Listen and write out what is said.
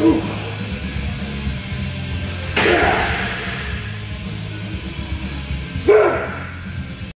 Ooh.